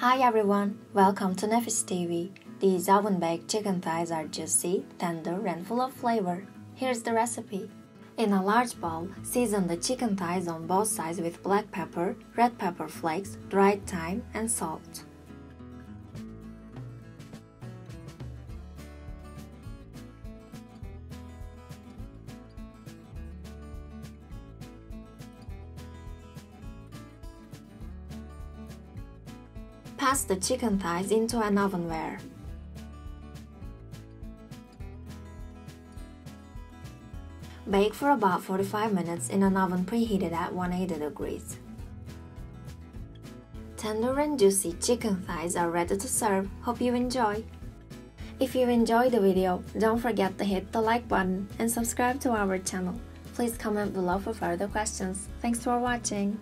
Hi everyone, welcome to Nefis TV. These oven baked chicken thighs are juicy, tender, and full of flavor. Here's the recipe. In a large bowl, season the chicken thighs on both sides with black pepper, red pepper flakes, dried thyme, and salt. Pass the chicken thighs into an ovenware. Bake for about 45 minutes in an oven preheated at 180 degrees. Tender and juicy chicken thighs are ready to serve. Hope you enjoy! If you enjoyed the video, don't forget to hit the like button and subscribe to our channel. Please comment below for further questions. Thanks for watching!